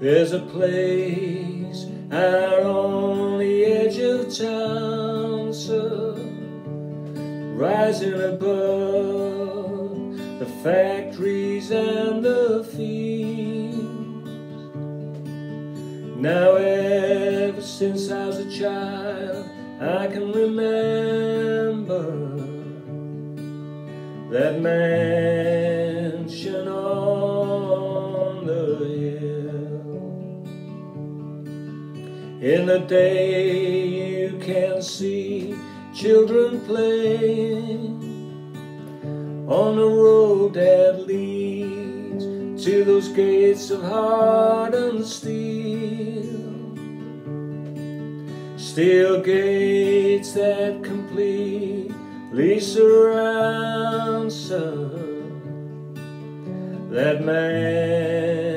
There's a place out on the edge of town, sir, rising above the factories and the fields. Now, ever since I was a child, I can remember that mansion In the day you can see children playing on the road that leads to those gates of hardened steel. Steel gates that completely surround some that mansion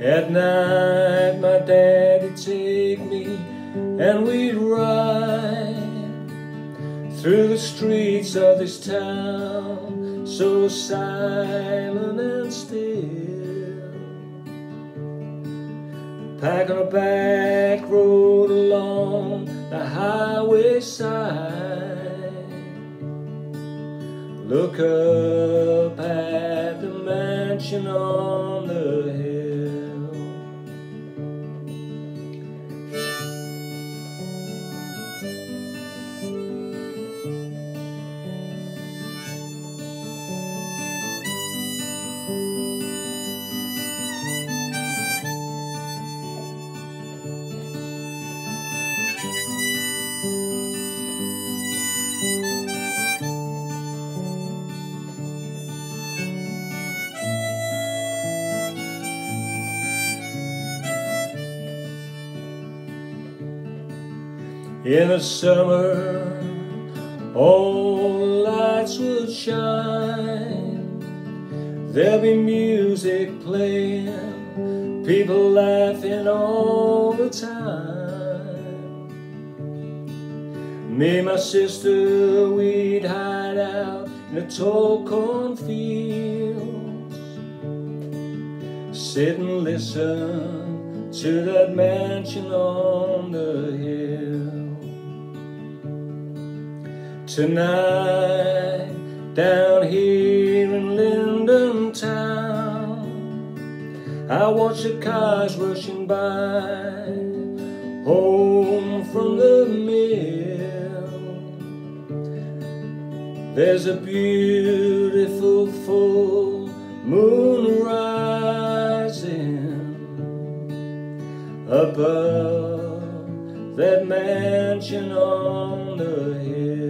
At night my daddy'd take me and we'd ride through the streets of this town so silent and still. Pack on a back road along the highway side. Look up at the mansion on the hill. In the summer, all lights will shine. There'll be music playing, people laughing all the time. Me and my sister, we'd hide out in the tall cornfields, sit and listen to that mansion on Tonight, down here in Linden Town, I watch the cars rushing by, home from the mill. There's a beautiful full moon rising above that mansion on the hill.